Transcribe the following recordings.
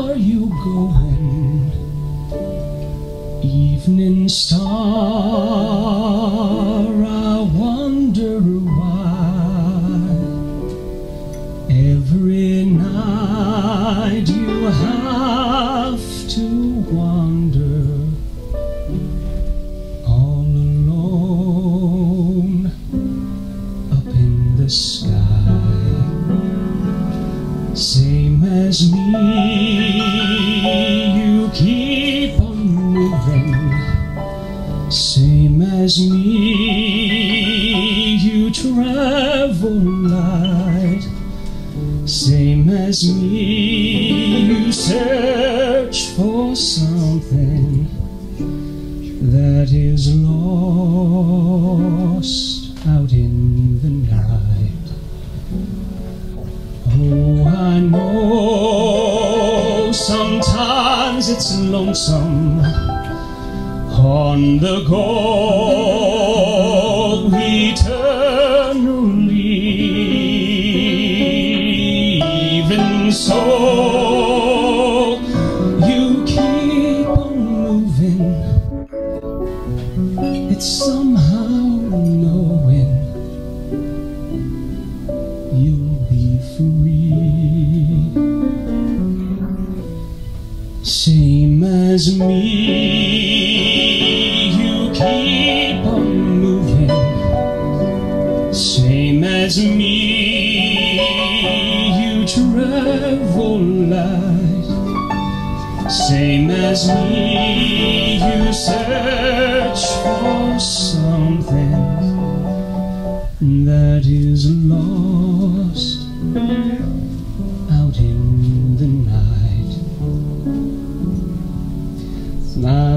are you going? Evening star, I wonder why. Every night you have to wander All alone up in the sky. Same as me. As me, you travel light. Same as me, you search for something that is lost out in the night. Oh, I know sometimes it's lonesome on the go eternally. Even so, you keep on moving. It's somehow knowing you'll be free. Same as me, keep on moving. Same as me, you travel light. Same as me, you search for something that is lost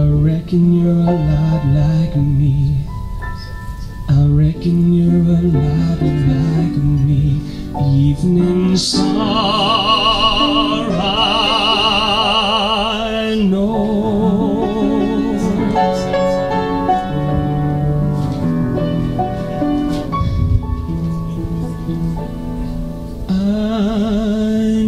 I reckon you're a lot like me. I reckon you're a lot like me. Evening star, I know. I